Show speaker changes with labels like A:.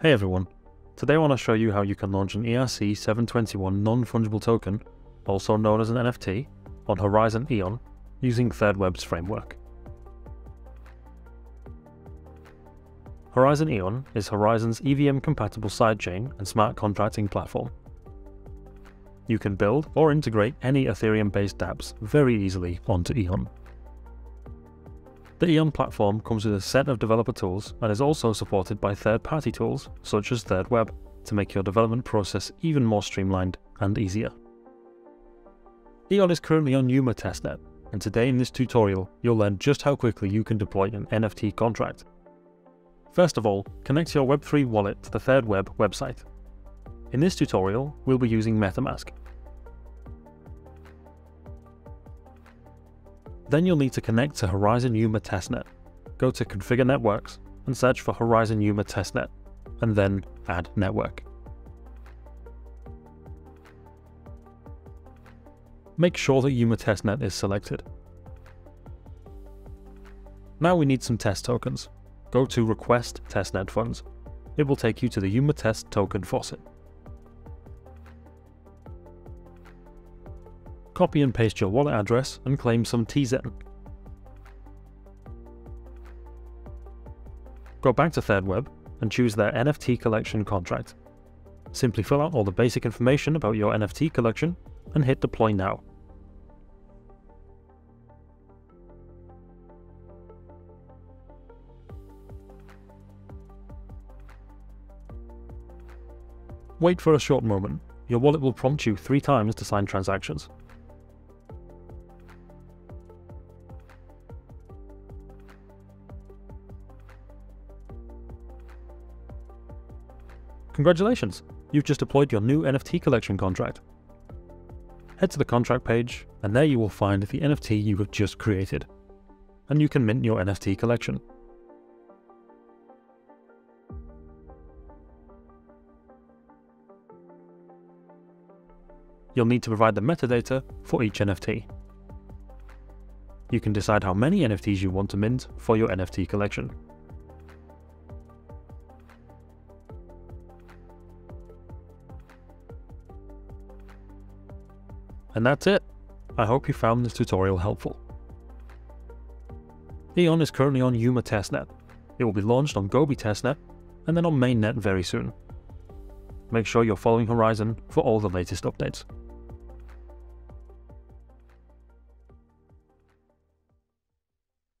A: Hey everyone, today I want to show you how you can launch an ERC-721 non-fungible token, also known as an NFT, on Horizen Eon using ThirdWeb's framework. Horizen Eon is Horizen's EVM-compatible sidechain and smart contracting platform. You can build or integrate any Ethereum-based dApps very easily onto Eon. The Eon platform comes with a set of developer tools and is also supported by third-party tools such as ThirdWeb to make your development process even more streamlined and easier. Eon is currently on Yuma testnet, and today in this tutorial you'll learn just how quickly you can deploy an NFT contract. First of all, connect your Web3 wallet to the ThirdWeb website. In this tutorial, we'll be using MetaMask, Then you'll need to connect to Horizen Yuma testnet. Go to Configure Networks and search for Horizen Yuma testnet, and then add network. Make sure that Yuma testnet is selected. Now we need some test tokens. Go to Request Testnet Funds. It will take you to the Yuma Test token faucet. Copy and paste your wallet address and claim some TZEN. Go back to ThirdWeb and choose their NFT collection contract. Simply fill out all the basic information about your NFT collection and hit deploy now. Wait for a short moment. Your wallet will prompt you three times to sign transactions. Congratulations, you've just deployed your new NFT collection contract. Head to the contract page, and there you will find the NFT you have just created. And you can mint your NFT collection. You'll need to provide the metadata for each NFT. You can decide how many NFTs you want to mint for your NFT collection. And that's it. I hope you found this tutorial helpful. Eon is currently on Yuma testnet. It will be launched on Gobi testnet and then on mainnet very soon. Make sure you're following Horizen for all the latest updates.